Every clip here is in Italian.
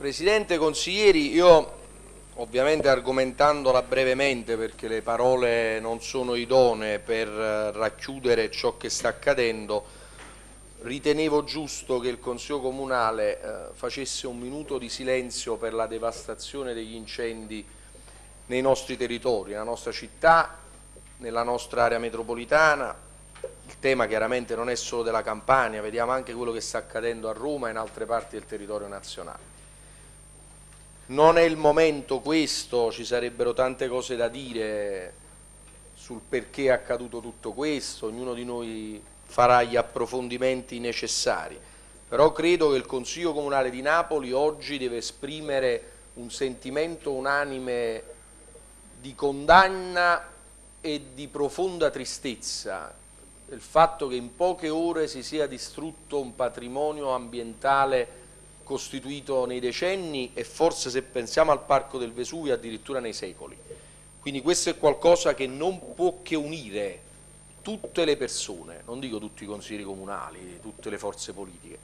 Presidente, consiglieri, io ovviamente argomentandola brevemente perché le parole non sono idonee per eh, racchiudere ciò che sta accadendo, ritenevo giusto che il Consiglio Comunale eh, facesse un minuto di silenzio per la devastazione degli incendi nei nostri territori, nella nostra città, nella nostra area metropolitana. Il tema chiaramente non è solo della Campania, vediamo anche quello che sta accadendo a Roma e in altre parti del territorio nazionale. Non è il momento questo, ci sarebbero tante cose da dire sul perché è accaduto tutto questo, ognuno di noi farà gli approfondimenti necessari, però credo che il Consiglio Comunale di Napoli oggi deve esprimere un sentimento unanime di condanna e di profonda tristezza del fatto che in poche ore si sia distrutto un patrimonio ambientale costituito nei decenni e forse se pensiamo al Parco del Vesuvio addirittura nei secoli. Quindi questo è qualcosa che non può che unire tutte le persone, non dico tutti i consiglieri comunali, tutte le forze politiche,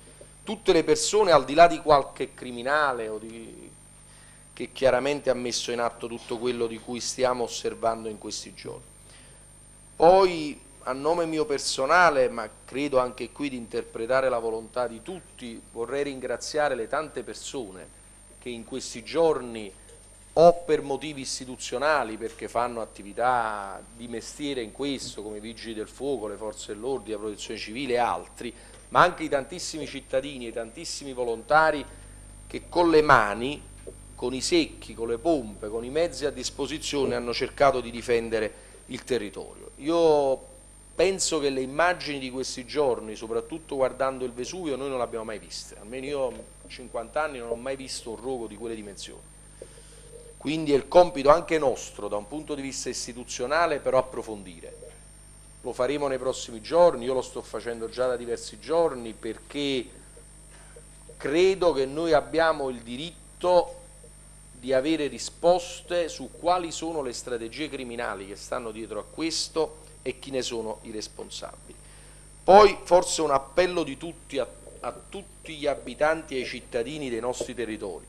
tutte le persone al di là di qualche criminale di, che chiaramente ha messo in atto tutto quello di cui stiamo osservando in questi giorni. Poi a nome mio personale, ma credo anche qui di interpretare la volontà di tutti, vorrei ringraziare le tante persone che in questi giorni o per motivi istituzionali, perché fanno attività di mestiere in questo, come i vigili del fuoco, le forze dell'ordine, la protezione civile e altri, ma anche i tantissimi cittadini e tantissimi volontari che con le mani, con i secchi, con le pompe, con i mezzi a disposizione hanno cercato di difendere il territorio. Io penso che le immagini di questi giorni, soprattutto guardando il Vesuvio, noi non le abbiamo mai viste, almeno io a 50 anni non ho mai visto un rogo di quelle dimensioni. Quindi è il compito anche nostro, da un punto di vista istituzionale, però approfondire. Lo faremo nei prossimi giorni, io lo sto facendo già da diversi giorni perché credo che noi abbiamo il diritto di avere risposte su quali sono le strategie criminali che stanno dietro a questo e chi ne sono i responsabili. Poi forse un appello di tutti a, a tutti gli abitanti e ai cittadini dei nostri territori,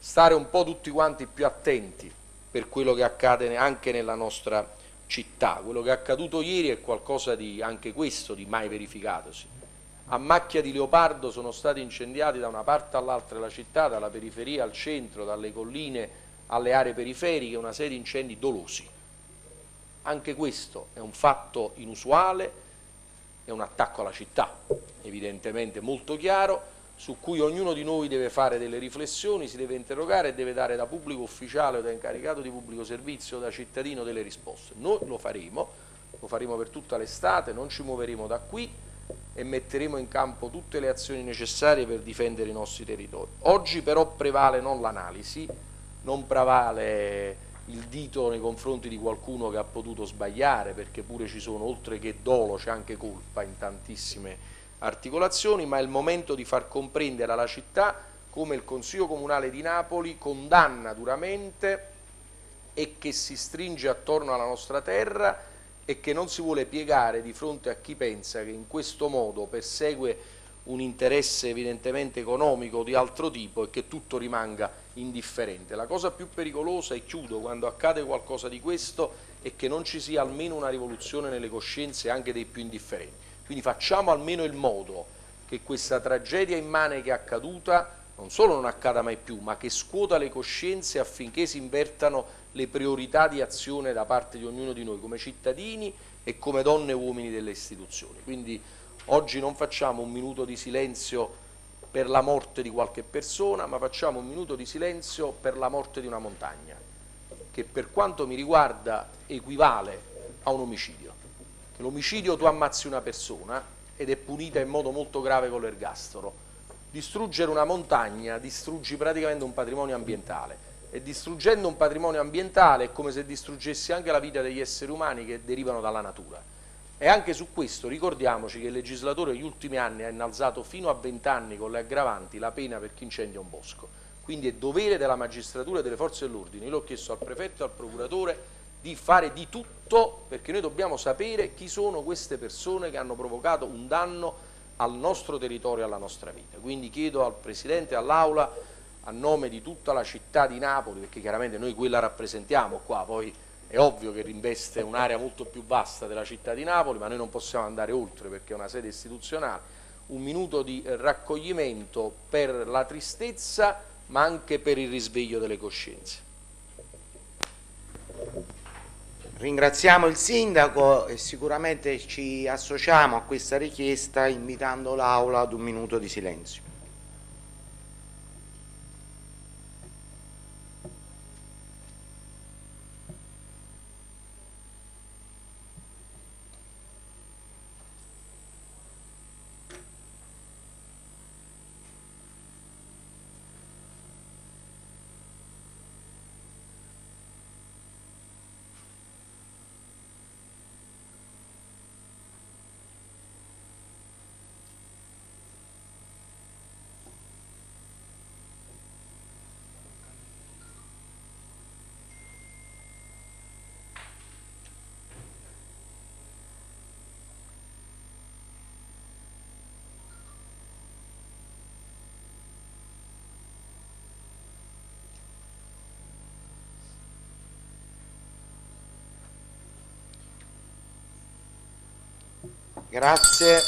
stare un po' tutti quanti più attenti per quello che accade anche nella nostra città. Quello che è accaduto ieri è qualcosa di anche questo di mai verificatosi. A macchia di leopardo sono stati incendiati da una parte all'altra della città, dalla periferia al centro, dalle colline alle aree periferiche, una serie di incendi dolosi anche questo è un fatto inusuale, è un attacco alla città, evidentemente molto chiaro, su cui ognuno di noi deve fare delle riflessioni, si deve interrogare e deve dare da pubblico ufficiale o da incaricato di pubblico servizio o da cittadino delle risposte. Noi lo faremo, lo faremo per tutta l'estate, non ci muoveremo da qui e metteremo in campo tutte le azioni necessarie per difendere i nostri territori. Oggi però prevale non l'analisi, non prevale il dito nei confronti di qualcuno che ha potuto sbagliare, perché pure ci sono, oltre che dolo, c'è anche colpa in tantissime articolazioni, ma è il momento di far comprendere alla città come il Consiglio Comunale di Napoli condanna duramente e che si stringe attorno alla nostra terra e che non si vuole piegare di fronte a chi pensa che in questo modo persegue un interesse evidentemente economico o di altro tipo e che tutto rimanga indifferente. La cosa più pericolosa, e chiudo, quando accade qualcosa di questo è che non ci sia almeno una rivoluzione nelle coscienze anche dei più indifferenti. Quindi facciamo almeno il modo che questa tragedia immane che è accaduta non solo non accada mai più, ma che scuota le coscienze affinché si invertano le priorità di azione da parte di ognuno di noi come cittadini e come donne e uomini delle istituzioni. Quindi oggi non facciamo un minuto di silenzio per la morte di qualche persona, ma facciamo un minuto di silenzio per la morte di una montagna, che per quanto mi riguarda equivale a un omicidio. L'omicidio tu ammazzi una persona ed è punita in modo molto grave con l'ergastolo. Distruggere una montagna distruggi praticamente un patrimonio ambientale e distruggendo un patrimonio ambientale è come se distruggessi anche la vita degli esseri umani che derivano dalla natura. E anche su questo ricordiamoci che il legislatore negli ultimi anni ha innalzato fino a 20 anni con le aggravanti la pena per chi incendia un bosco. Quindi è dovere della magistratura e delle forze dell'ordine. Io l'ho chiesto al prefetto e al procuratore di fare di tutto perché noi dobbiamo sapere chi sono queste persone che hanno provocato un danno al nostro territorio e alla nostra vita. Quindi chiedo al Presidente e all'Aula a nome di tutta la città di Napoli, perché chiaramente noi qui la rappresentiamo qua, poi è ovvio che rinveste un'area molto più vasta della città di Napoli, ma noi non possiamo andare oltre perché è una sede istituzionale, un minuto di raccoglimento per la tristezza ma anche per il risveglio delle coscienze. Ringraziamo il Sindaco e sicuramente ci associamo a questa richiesta invitando l'Aula ad un minuto di silenzio. Grazie.